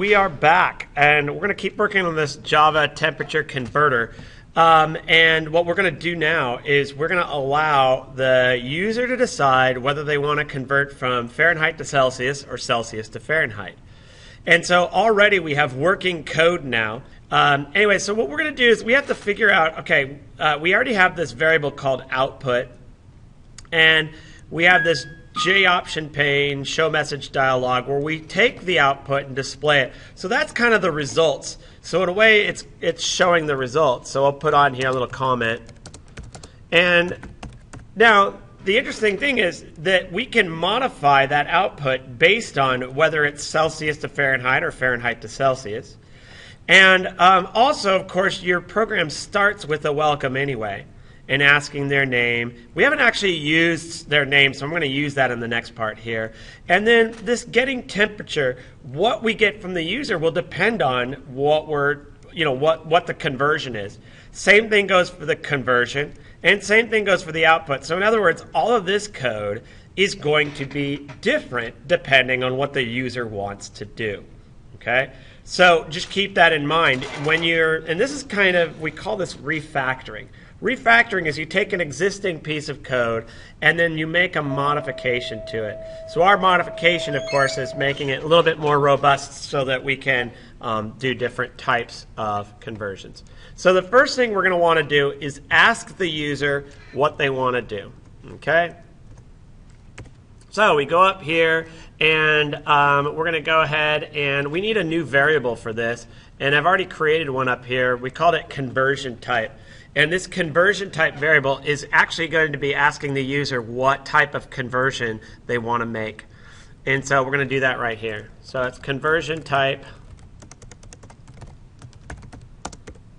we are back, and we're going to keep working on this Java temperature converter. Um, and what we're going to do now is we're going to allow the user to decide whether they want to convert from Fahrenheit to Celsius or Celsius to Fahrenheit. And so already we have working code now. Um, anyway, so what we're going to do is we have to figure out okay, uh, we already have this variable called output, and we have this J option pane show message dialog where we take the output and display it. So that's kind of the results. So in a way, it's it's showing the results. So I'll put on here a little comment. And now the interesting thing is that we can modify that output based on whether it's Celsius to Fahrenheit or Fahrenheit to Celsius. And um, also, of course, your program starts with a welcome anyway and asking their name. We haven't actually used their name, so I'm going to use that in the next part here. And then this getting temperature, what we get from the user will depend on what we're, you know, what, what the conversion is. Same thing goes for the conversion, and same thing goes for the output. So in other words, all of this code is going to be different depending on what the user wants to do. Okay? So just keep that in mind when you're, and this is kind of, we call this refactoring. Refactoring is you take an existing piece of code and then you make a modification to it. So our modification, of course, is making it a little bit more robust so that we can um, do different types of conversions. So the first thing we're going to want to do is ask the user what they want to do. Okay? So we go up here and um, we're going to go ahead and we need a new variable for this. And I've already created one up here. We called it conversion type. And this conversion type variable is actually going to be asking the user what type of conversion they want to make. And so we're going to do that right here. So it's conversion type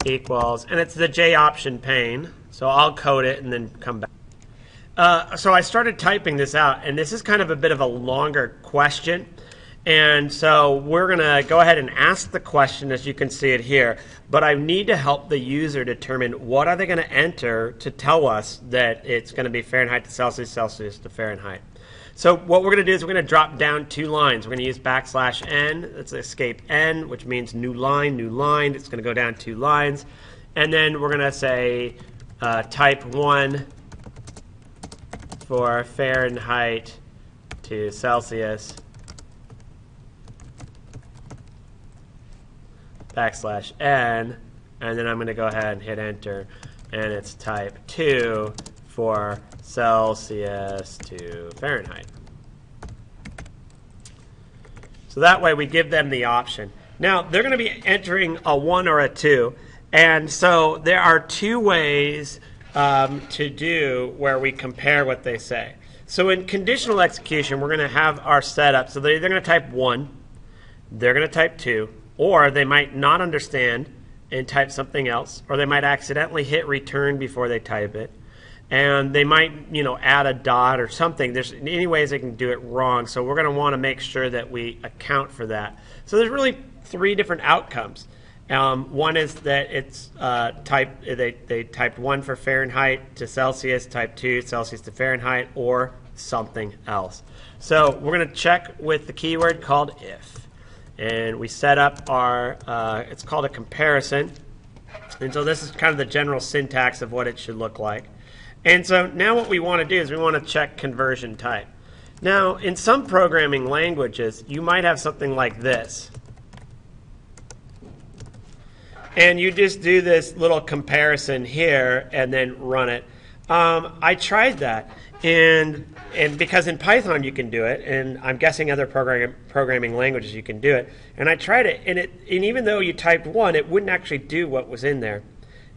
equals, and it's the J option pane. So I'll code it and then come back. Uh, so I started typing this out, and this is kind of a bit of a longer question. And so we're going to go ahead and ask the question as you can see it here. But I need to help the user determine what are they going to enter to tell us that it's going to be Fahrenheit to Celsius, Celsius to Fahrenheit. So what we're going to do is we're going to drop down two lines. We're going to use backslash n. That's escape n, which means new line, new line. It's going to go down two lines. And then we're going to say uh, type 1 for Fahrenheit to Celsius backslash n, and then I'm going to go ahead and hit enter, and it's type 2 for Celsius to Fahrenheit. So that way we give them the option. Now, they're going to be entering a 1 or a 2, and so there are two ways um, to do where we compare what they say. So in conditional execution, we're going to have our setup. So they're either going to type 1, they're going to type 2, or they might not understand and type something else, or they might accidentally hit return before they type it. And they might, you know, add a dot or something. There's any ways they can do it wrong. So we're going to want to make sure that we account for that. So there's really three different outcomes. Um, one is that it's uh, type they, they typed one for Fahrenheit to Celsius, type two Celsius to Fahrenheit, or something else. So we're going to check with the keyword called if and we set up our, uh, it's called a comparison. And so this is kind of the general syntax of what it should look like. And so now what we want to do is we want to check conversion type. Now, in some programming languages, you might have something like this. And you just do this little comparison here and then run it. Um, I tried that and and because in Python you can do it, and I'm guessing other program, programming languages you can do it. And I tried it, and it and even though you typed one, it wouldn't actually do what was in there.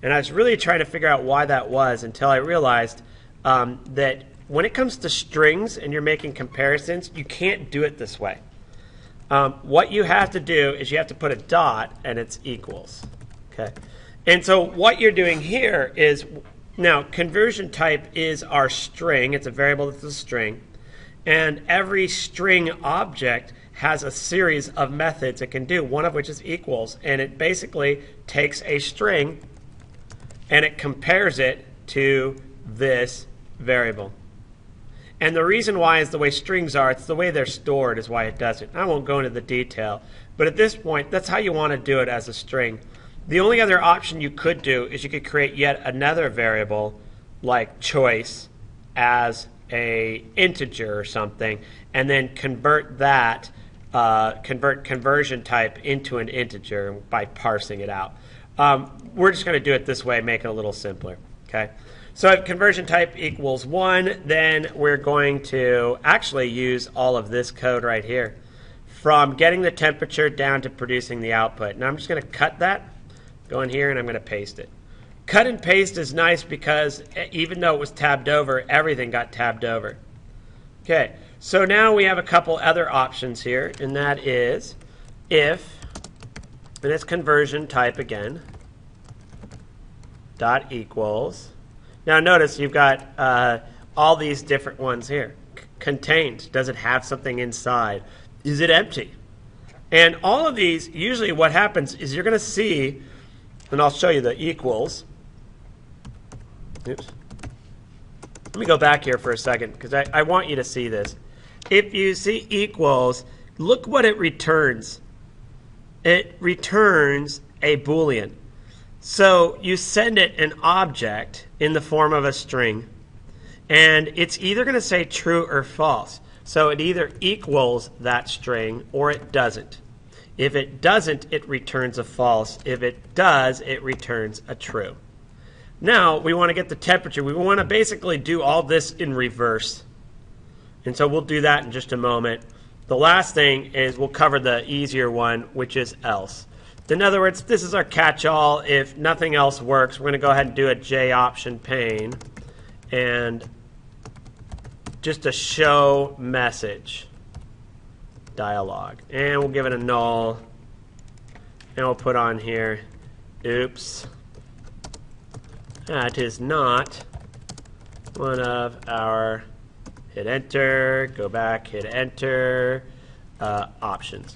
And I was really trying to figure out why that was until I realized um, that when it comes to strings and you're making comparisons, you can't do it this way. Um, what you have to do is you have to put a dot and it's equals. Okay. And so what you're doing here is now, conversion type is our string. It's a variable that's a string. And every string object has a series of methods it can do, one of which is equals. And it basically takes a string and it compares it to this variable. And the reason why is the way strings are, it's the way they're stored is why it does it. I won't go into the detail, but at this point, that's how you want to do it as a string. The only other option you could do is you could create yet another variable like choice as a integer or something, and then convert that uh, convert conversion type into an integer by parsing it out. Um, we're just going to do it this way, make it a little simpler. Okay. So if conversion type equals one, then we're going to actually use all of this code right here from getting the temperature down to producing the output. Now I'm just going to cut that, go in here, and I'm going to paste it. Cut and paste is nice because even though it was tabbed over, everything got tabbed over. Okay, so now we have a couple other options here, and that is if, and it's conversion type again, dot equals. Now notice you've got uh, all these different ones here. Contained, does it have something inside? Is it empty? And all of these, usually what happens is you're going to see, and I'll show you the equals, Oops. Let me go back here for a second because I, I want you to see this. If you see equals, look what it returns. It returns a Boolean. So you send it an object in the form of a string, and it's either going to say true or false. So it either equals that string or it doesn't. If it doesn't, it returns a false. If it does, it returns a true. Now we want to get the temperature. We want to basically do all this in reverse. And so we'll do that in just a moment. The last thing is we'll cover the easier one, which is else. In other words, this is our catch-all. If nothing else works, we're going to go ahead and do a J option pane and just a show message dialog. And we'll give it a null. And we'll put on here, oops. That is not one of our hit enter, go back, hit enter uh, options.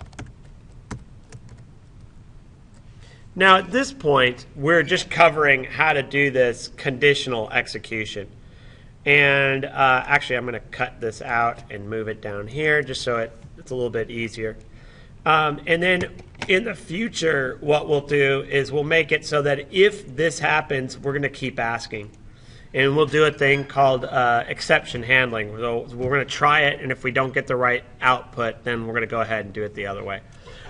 Now at this point, we're just covering how to do this conditional execution. And uh, actually, I'm going to cut this out and move it down here just so it, it's a little bit easier. Um, and then in the future, what we'll do is we'll make it so that if this happens, we're going to keep asking. And we'll do a thing called uh, exception handling. So we're going to try it, and if we don't get the right output, then we're going to go ahead and do it the other way.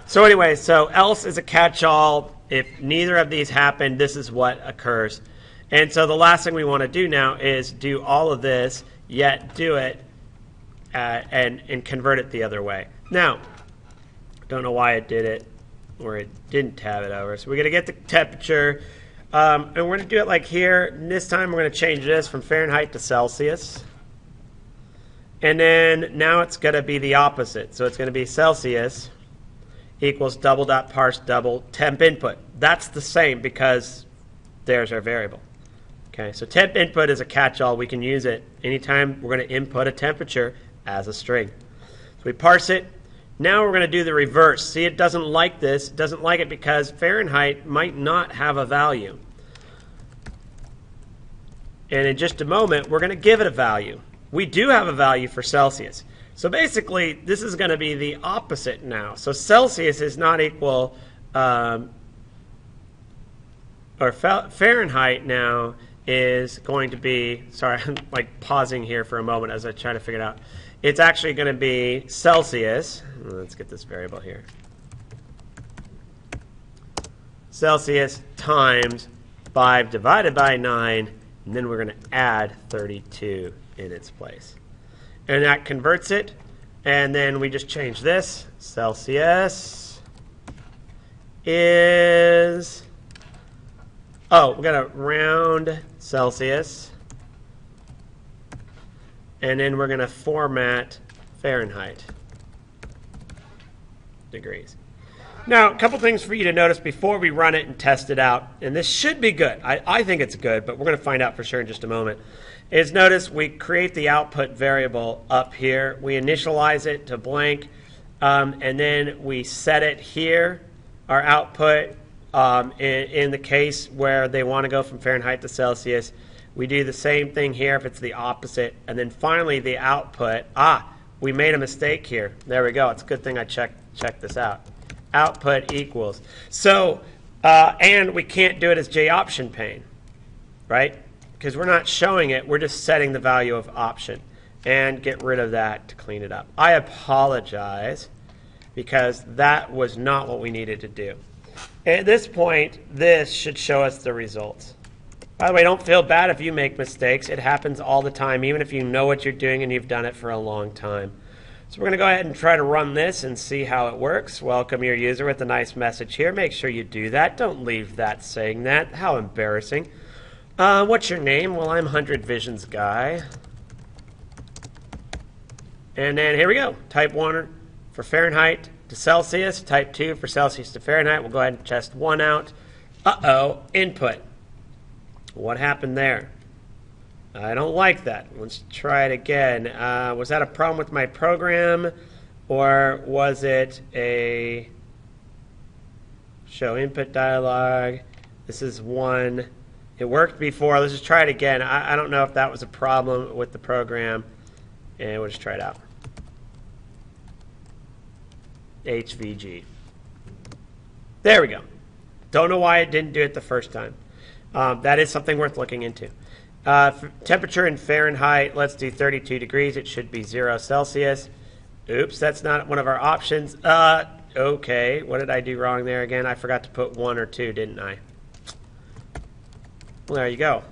So anyway, so else is a catch-all. If neither of these happen, this is what occurs. And so the last thing we want to do now is do all of this, yet do it uh, and, and convert it the other way. Now, don't know why it did it or it didn't tab it over. So we're going to get the temperature. Um, and we're going to do it like here. And this time we're going to change this from Fahrenheit to Celsius. And then now it's going to be the opposite. So it's going to be Celsius equals double dot parse double temp input. That's the same because there's our variable. Okay, so temp input is a catch-all. We can use it anytime we're going to input a temperature as a string. So we parse it, now we're going to do the reverse. See, it doesn't like this. It doesn't like it because Fahrenheit might not have a value. And in just a moment, we're going to give it a value. We do have a value for Celsius. So basically, this is going to be the opposite now. So Celsius is not equal, um, or Fahrenheit now is going to be, sorry, I'm like pausing here for a moment as I try to figure it out. It's actually going to be Celsius. Let's get this variable here. Celsius times 5 divided by 9, and then we're going to add 32 in its place. And that converts it, and then we just change this. Celsius is, oh, we're going to round Celsius and then we're going to format Fahrenheit degrees. Now, a couple things for you to notice before we run it and test it out, and this should be good. I, I think it's good, but we're going to find out for sure in just a moment. Is notice we create the output variable up here. We initialize it to blank, um, and then we set it here, our output, um, in, in the case where they want to go from Fahrenheit to Celsius We do the same thing here if it's the opposite. And then finally the output. Ah, we made a mistake here. There we go. It's a good thing I checked checked this out. Output equals. So, uh, and we can't do it as J option pane, right? Because we're not showing it. We're just setting the value of option. And get rid of that to clean it up. I apologize because that was not what we needed to do. At this point, this should show us the results. By the way, don't feel bad if you make mistakes. It happens all the time, even if you know what you're doing and you've done it for a long time. So we're going to go ahead and try to run this and see how it works. Welcome your user with a nice message here. Make sure you do that. Don't leave that saying that. How embarrassing. Uh, what's your name? Well, I'm 100 Visions Guy. And then here we go. Type 1 for Fahrenheit to Celsius. Type 2 for Celsius to Fahrenheit. We'll go ahead and test 1 out. Uh-oh, input. What happened there? I don't like that. Let's try it again. Uh, was that a problem with my program, or was it a show input dialog? This is one. It worked before. Let's just try it again. I, I don't know if that was a problem with the program, and we'll just try it out. HVG. There we go. Don't know why it didn't do it the first time. Um, that is something worth looking into. Uh, temperature in Fahrenheit, let's do 32 degrees. It should be 0 Celsius. Oops, that's not one of our options. Uh, okay, what did I do wrong there again? I forgot to put 1 or 2, didn't I? Well, there you go.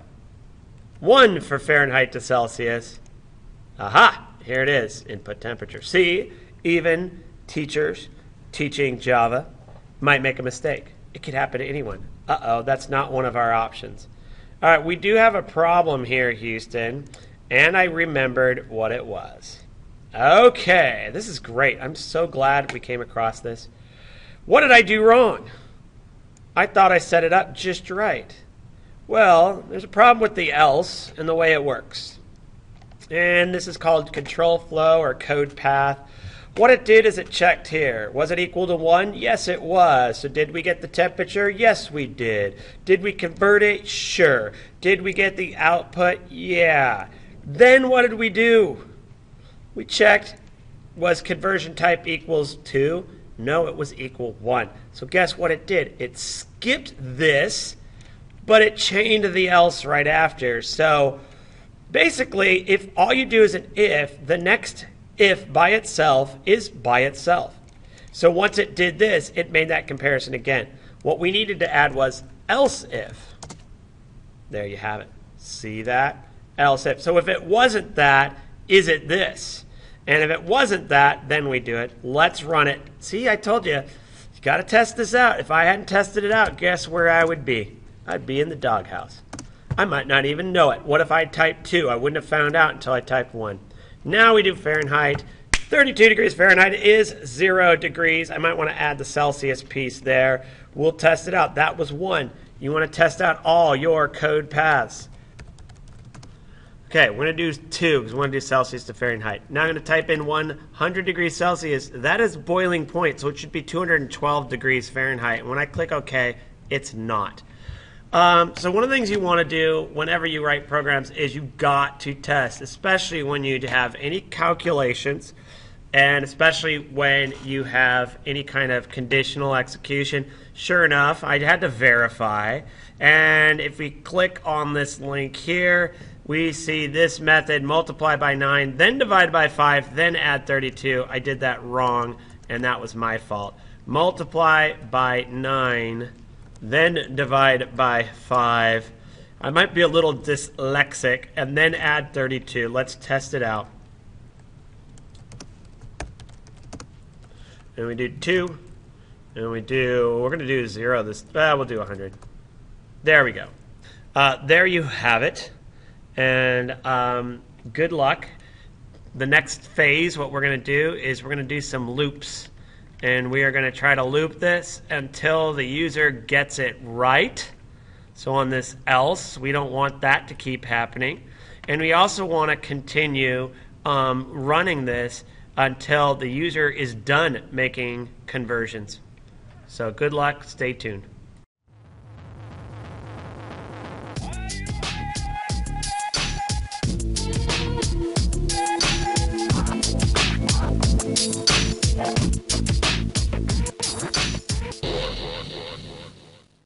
1 for Fahrenheit to Celsius. Aha, here it is, input temperature. See, even teachers teaching Java might make a mistake. It could happen to anyone. Uh-oh, that's not one of our options. All right, we do have a problem here, Houston, and I remembered what it was. Okay, this is great. I'm so glad we came across this. What did I do wrong? I thought I set it up just right. Well, there's a problem with the else and the way it works. And this is called control flow or code path. What it did is it checked here. Was it equal to 1? Yes, it was. So did we get the temperature? Yes, we did. Did we convert it? Sure. Did we get the output? Yeah. Then what did we do? We checked, was conversion type equals 2? No, it was equal 1. So guess what it did? It skipped this, but it chained the else right after. So basically, if all you do is an if, the next if by itself is by itself. So once it did this, it made that comparison again. What we needed to add was else if. There you have it. See that? Else if. So if it wasn't that, is it this? And if it wasn't that, then we do it. Let's run it. See, I told you, you got to test this out. If I hadn't tested it out, guess where I would be? I'd be in the doghouse. I might not even know it. What if I typed 2? I wouldn't have found out until I typed 1. Now we do Fahrenheit. 32 degrees Fahrenheit is zero degrees. I might want to add the Celsius piece there. We'll test it out. That was one. You want to test out all your code paths. Okay, we're going to do two because we want to do Celsius to Fahrenheit. Now I'm going to type in 100 degrees Celsius. That is boiling point, so it should be 212 degrees Fahrenheit. And when I click OK, it's not. Um, so one of the things you want to do whenever you write programs is you got to test, especially when you have any calculations, and especially when you have any kind of conditional execution. Sure enough, I had to verify, and if we click on this link here, we see this method multiply by 9, then divide by 5, then add 32. I did that wrong, and that was my fault. Multiply by 9 then divide by 5. I might be a little dyslexic, and then add 32. Let's test it out. And we do 2, and we do, we're going to do 0 this, uh, we'll do 100. There we go. Uh, there you have it. And um, good luck. The next phase, what we're going to do is we're going to do some loops and we are going to try to loop this until the user gets it right. So on this else, we don't want that to keep happening. And we also want to continue um, running this until the user is done making conversions. So good luck. Stay tuned.